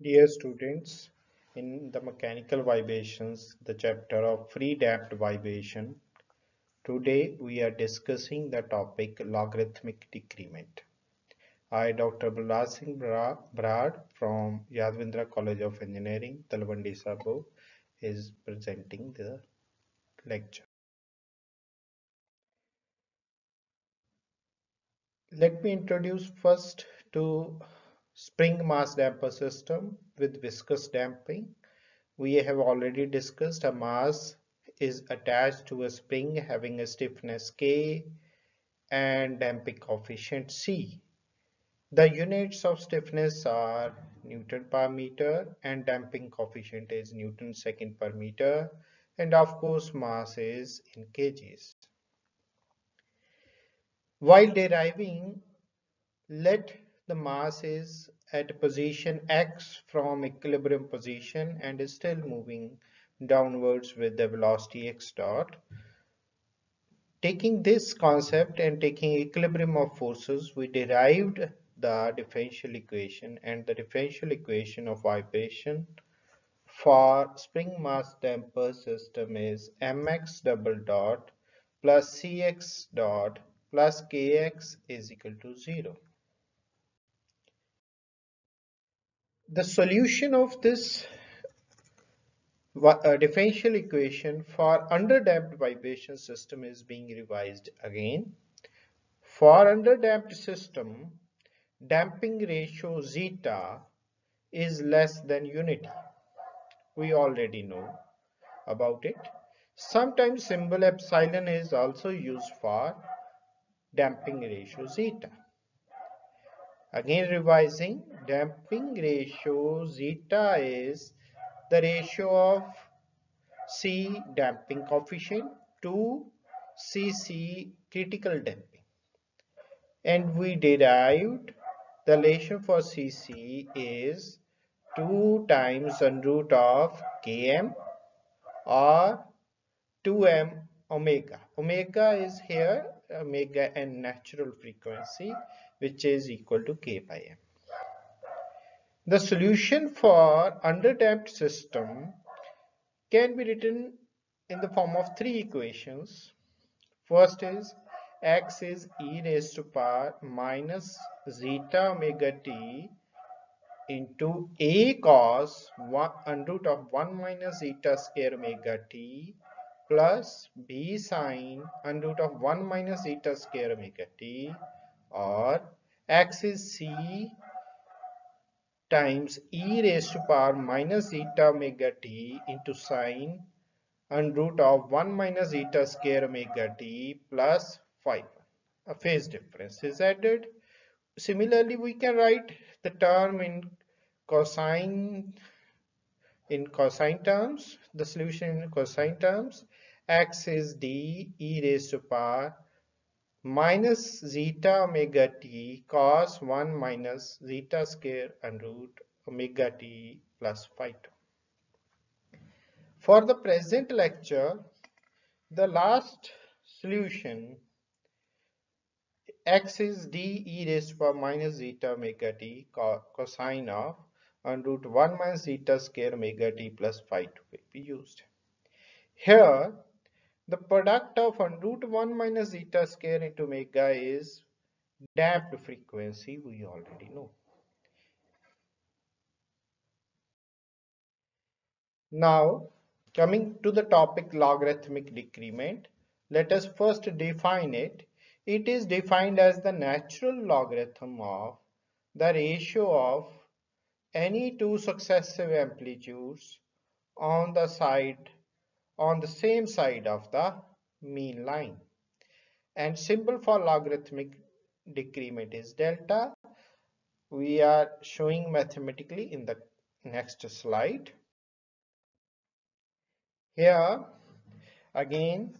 Dear students, in the mechanical vibrations, the chapter of free damped vibration, today we are discussing the topic logarithmic decrement. I, Dr. Balraj Singh Brar from Yadvindra College of Engineering, Talwandi Sabo, is presenting the lecture. Let me introduce first to spring mass damper system with viscous damping. We have already discussed a mass is attached to a spring having a stiffness K and damping coefficient C. The units of stiffness are Newton per meter and damping coefficient is Newton second per meter and of course mass is in kgs. While deriving, let the mass is at position x from equilibrium position and is still moving downwards with the velocity x dot. Taking this concept and taking equilibrium of forces, we derived the differential equation and the differential equation of vibration for spring mass damper system is mx double dot plus cx dot plus kx is equal to 0. The solution of this uh, differential equation for underdamped vibration system is being revised again. For underdamped system, damping ratio zeta is less than unity. We already know about it. Sometimes symbol epsilon is also used for damping ratio zeta. Again revising, damping ratio zeta is the ratio of C damping coefficient to CC critical damping. And we derived the relation for CC is 2 times under root of Km or 2m omega. Omega is here omega n natural frequency which is equal to k by m. The solution for underdamped system can be written in the form of three equations. First is x is e raised to power minus zeta omega t into a cos 1 under root of 1 minus zeta square omega t plus b sine under root of 1 minus zeta square omega t or x is c times e raised to power minus zeta omega t into sine and root of 1 minus zeta square omega t plus 5. A phase difference is added. Similarly, we can write the term in cosine in cosine terms, the solution in cosine terms, x is d e raised to power minus zeta omega t cos 1 minus zeta square and root omega t plus phi 2. For the present lecture, the last solution x is d e raised to power minus zeta omega t cosine of and root 1 minus zeta square omega t plus phi 2 will be used. Here the product of root 1 minus zeta square into omega is damped frequency, we already know. Now, coming to the topic logarithmic decrement, let us first define it. It is defined as the natural logarithm of the ratio of any two successive amplitudes on the side on the same side of the mean line. And symbol for logarithmic decrement is delta. We are showing mathematically in the next slide. Here again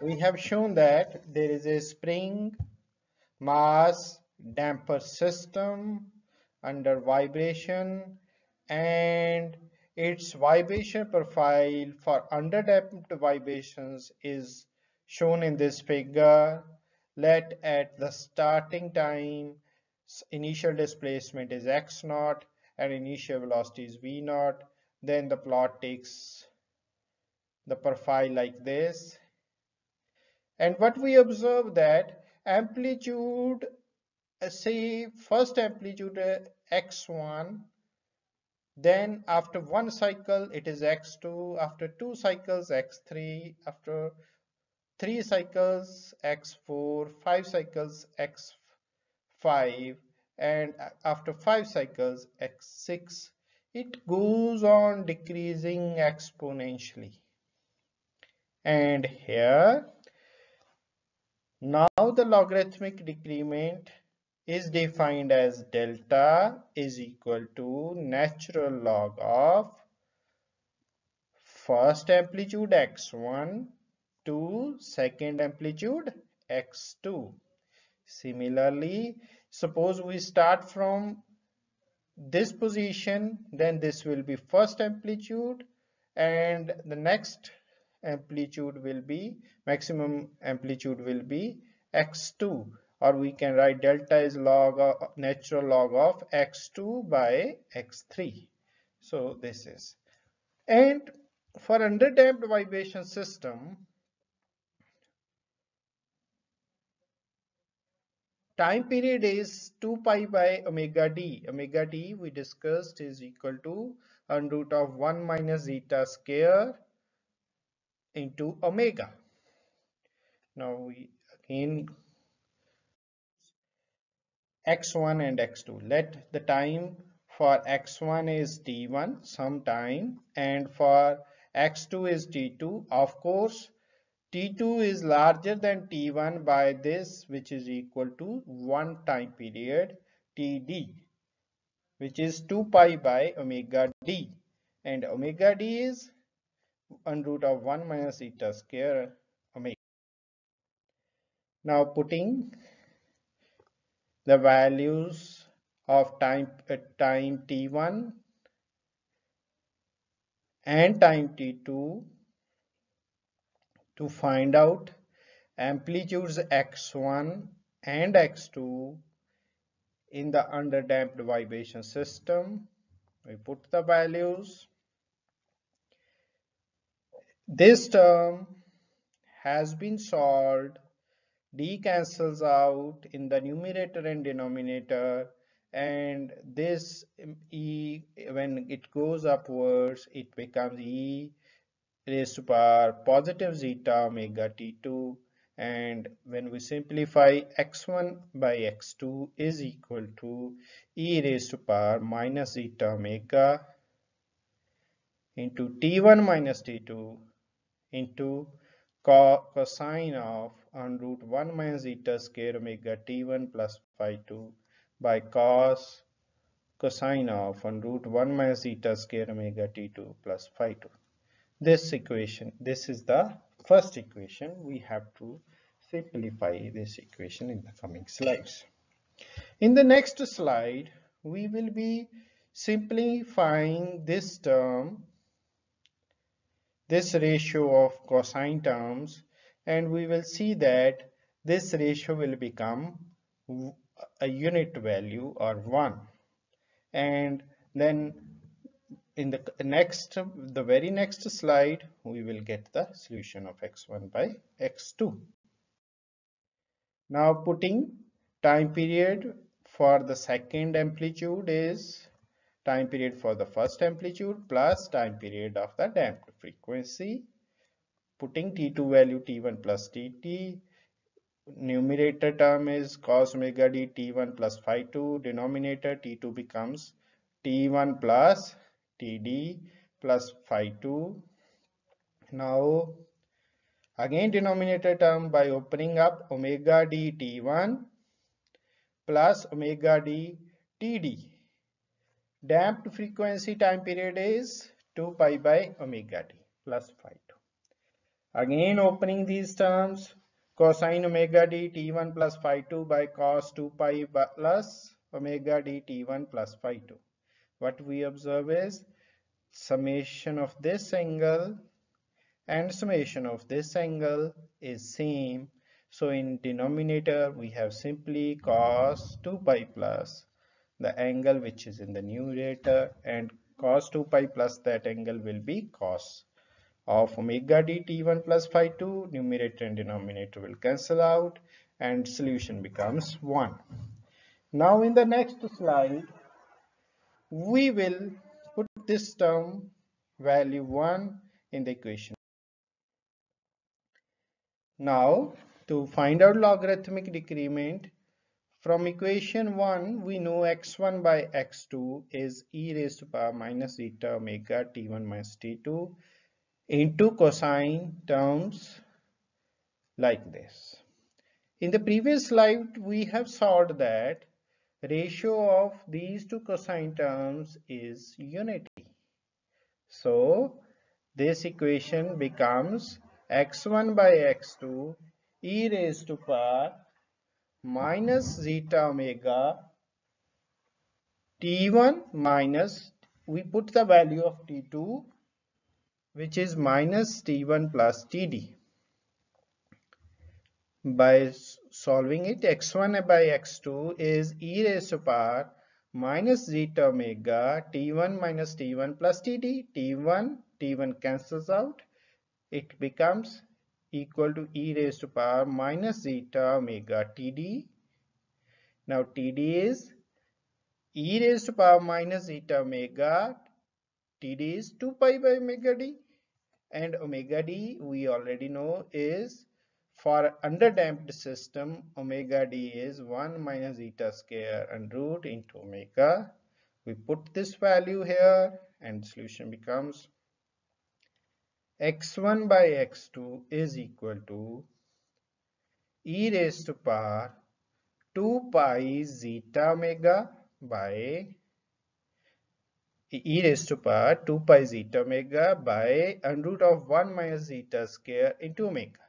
we have shown that there is a spring mass damper system under vibration and its vibration profile for underdamped vibrations is shown in this figure. Let at the starting time initial displacement is x naught and initial velocity is v naught then the plot takes the profile like this and what we observe that amplitude uh, say first amplitude uh, x1 then after one cycle it is x2 after two cycles x3 after three cycles x4 five cycles x5 and after five cycles x6 it goes on decreasing exponentially. And here now the logarithmic decrement is defined as delta is equal to natural log of first amplitude x1 to second amplitude x2 similarly suppose we start from this position then this will be first amplitude and the next amplitude will be maximum amplitude will be x2 or we can write delta is log of natural log of x2 by x3 so this is. And for underdamped vibration system time period is 2 pi by omega d. Omega d we discussed is equal to under root of 1 minus zeta square into omega. Now we again x1 and x2 let the time for x1 is t1 some time and for x2 is t2 of course t2 is larger than t1 by this which is equal to one time period td which is 2 pi by omega d. And omega d is under root of 1 minus zeta square omega. Now putting the values of time uh, time t1 and time t2 to find out amplitudes x1 and x2 in the underdamped vibration system. We put the values. This term has been solved d cancels out in the numerator and denominator and this e when it goes upwards it becomes e raised to power positive zeta omega t2 and when we simplify x1 by x2 is equal to e raised to power minus zeta omega into t1 minus t2 into cosine of on root 1 minus zeta square omega t1 plus phi 2 by cos cosine of on root 1 minus zeta square omega t2 plus phi 2 this equation this is the first equation. We have to simplify this equation in the coming slides. In the next slide we will be simplifying this term this ratio of cosine terms and we will see that this ratio will become a unit value or 1 and then in the next the very next slide we will get the solution of x1 by x2 now putting time period for the second amplitude is time period for the first amplitude plus time period of the damped frequency putting t2 value t1 plus tt numerator term is cos omega d t1 plus phi 2 denominator t2 becomes t1 plus td plus phi 2 now again denominator term by opening up omega d t1 plus omega d td damped frequency time period is 2 pi by omega t plus phi 2. Again opening these terms cosine omega d t1 plus phi 2 by cos 2 pi plus omega d t1 plus phi 2. What we observe is summation of this angle and summation of this angle is same. So in denominator we have simply cos 2 pi plus the angle which is in the numerator and cos 2 pi plus that angle will be cos of omega d t1 plus phi 2 numerator and denominator will cancel out and solution becomes 1 now in the next slide we will put this term value 1 in the equation. Now to find out logarithmic decrement from equation 1, we know x1 by x2 is e raised to power minus zeta omega t1 minus t2 into cosine terms like this. In the previous slide, we have solved that ratio of these two cosine terms is unity. So, this equation becomes x1 by x2 e raised to power minus zeta omega t1 minus we put the value of t2 which is minus t1 plus td by solving it x1 by x2 is e raised to power minus zeta omega t1 minus t1 plus td t1 t1 cancels out. It becomes equal to e raised to power minus zeta omega td. Now td is e raised to power minus zeta omega td is 2 pi by omega d. And omega d we already know is for underdamped system omega d is 1 minus zeta square and root into omega. We put this value here and solution becomes x1 by x2 is equal to e raised to power 2 pi zeta omega by e raised to power 2 pi zeta omega by under root of 1 minus zeta square into omega.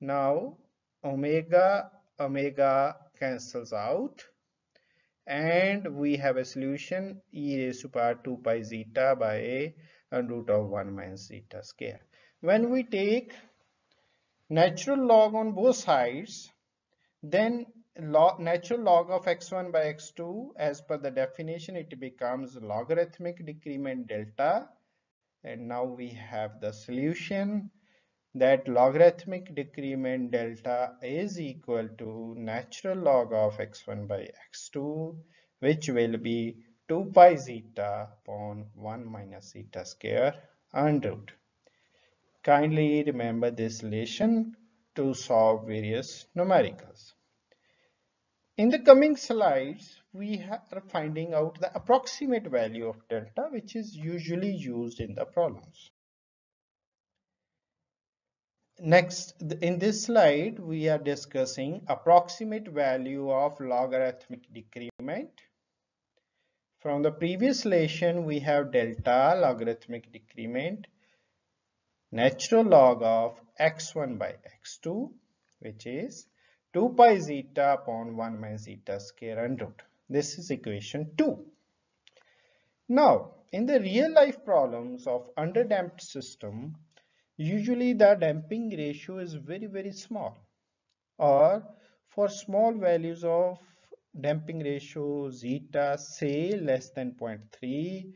Now omega omega cancels out and we have a solution e raised to power 2 pi zeta by and root of 1 minus zeta square. When we take natural log on both sides, then log, natural log of x1 by x2 as per the definition it becomes logarithmic decrement delta and now we have the solution that logarithmic decrement delta is equal to natural log of x1 by x2 which will be 2 pi zeta upon 1 minus zeta square under root. Kindly remember this relation to solve various numericals. In the coming slides, we are finding out the approximate value of delta which is usually used in the problems. Next, in this slide, we are discussing approximate value of logarithmic decrement from the previous relation, we have delta logarithmic decrement natural log of x1 by x2 which is 2 pi zeta upon 1 minus zeta square and root. This is equation 2. Now, in the real life problems of underdamped system, usually the damping ratio is very very small or for small values of damping ratio zeta say less than 0.3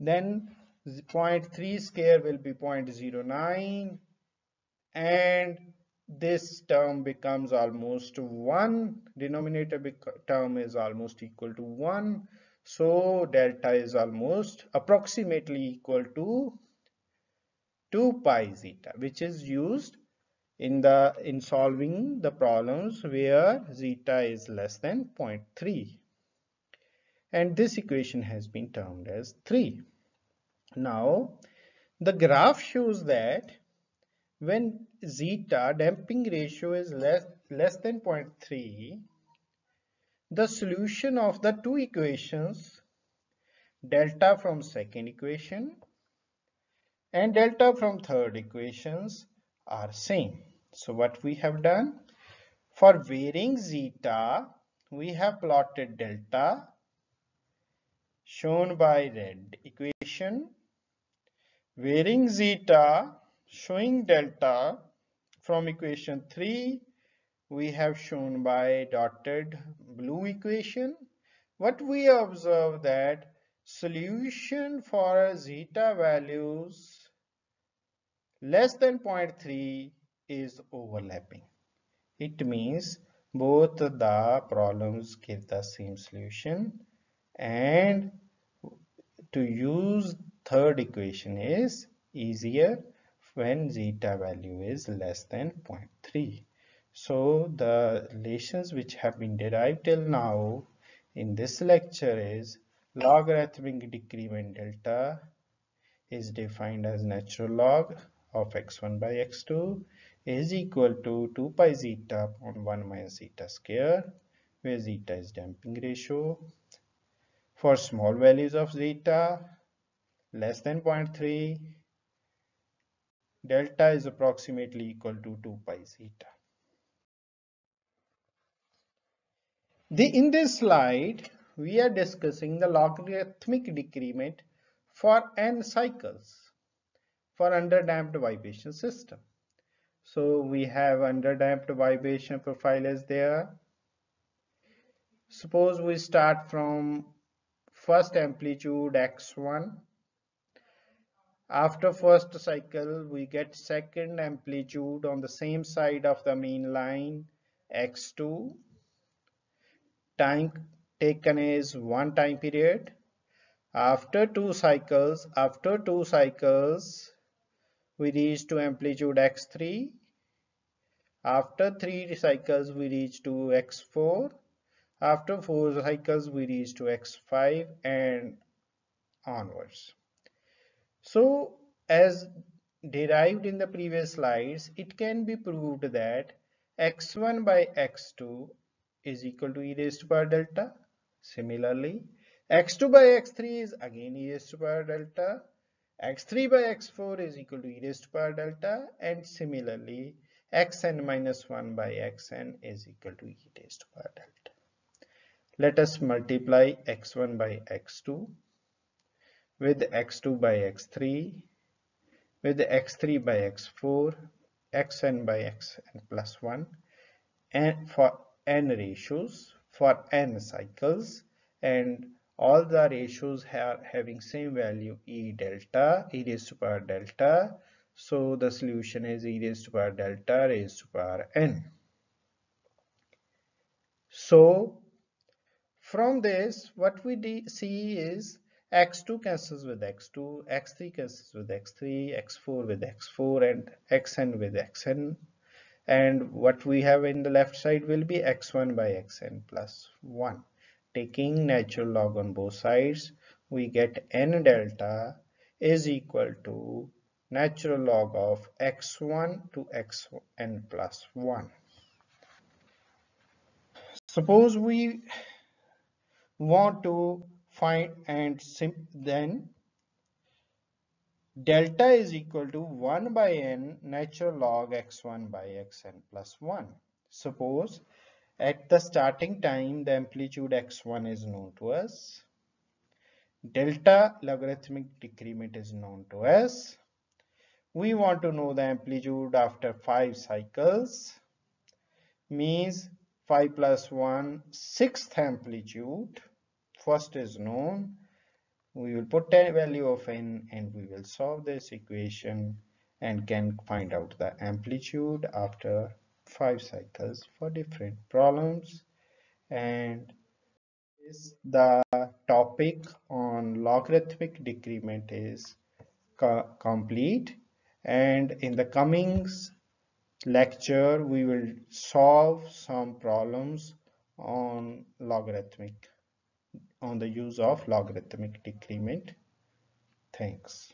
then 0.3 square will be 0.09 and this term becomes almost 1 denominator term is almost equal to 1 so delta is almost approximately equal to 2 pi zeta which is used in the in solving the problems where zeta is less than 0.3 and this equation has been termed as 3 now the graph shows that when zeta damping ratio is less less than 0.3 the solution of the two equations delta from second equation and delta from third equations are same. So what we have done for varying zeta we have plotted delta shown by red equation varying zeta showing delta from equation 3 we have shown by dotted blue equation. What we observe that solution for zeta values less than 0.3 is overlapping. It means both the problems give the same solution. And to use third equation is easier when zeta value is less than 0.3. So the relations which have been derived till now in this lecture is logarithmic decrement delta is defined as natural log of x1 by x2 is equal to 2 pi zeta upon 1 minus zeta square where zeta is damping ratio. For small values of zeta less than 0.3 delta is approximately equal to 2 pi zeta. The, in this slide, we are discussing the logarithmic decrement for n cycles for underdamped vibration system. So we have underdamped vibration profile is there. Suppose we start from first amplitude x1 after first cycle, we get second amplitude on the same side of the mean line x2. Time taken is one time period. After two cycles, after two cycles, we reach to amplitude x3. After three cycles, we reach to x4. After four cycles, we reach to x5 and onwards. So as derived in the previous slides, it can be proved that x1 by x2 is equal to e raised to power delta. Similarly, x2 by x3 is again e raised to power delta. x3 by x4 is equal to e raised to power delta. And similarly, xn minus 1 by xn is equal to e raised to power delta. Let us multiply x1 by x2 with x2 by x3 with x3 by x4 xn by xn plus 1 and for n ratios for n cycles and all the ratios are having same value e delta e raised to power delta so the solution is e raised to power delta raised to power n. So from this what we see is x2 cancels with x2 x3 cancels with x3 x4 with x4 and xn with xn and what we have in the left side will be x1 by xn plus 1 taking natural log on both sides we get n delta is equal to natural log of x1 to xn plus 1 suppose we want to find and then delta is equal to 1 by n natural log x1 by xn plus 1. Suppose at the starting time the amplitude x1 is known to us. Delta logarithmic decrement is known to us. We want to know the amplitude after 5 cycles means 5 plus 1 sixth amplitude first is known. We will put a value of n and we will solve this equation and can find out the amplitude after five cycles for different problems. And is the topic on logarithmic decrement is co complete. And in the coming lecture we will solve some problems on logarithmic on the use of logarithmic decrement. Thanks.